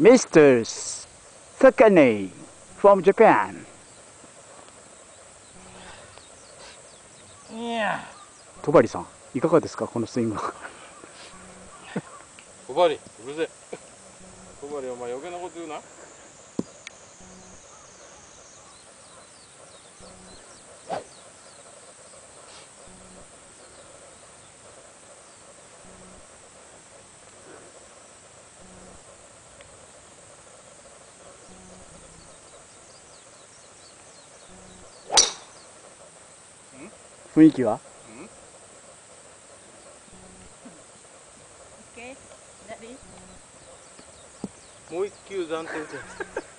Mr. Sakane from Japan. さん、いかがですか、このスイングは？小針うるせえ小針お前余計なこと言うな雰囲気は?もう一球暫定打て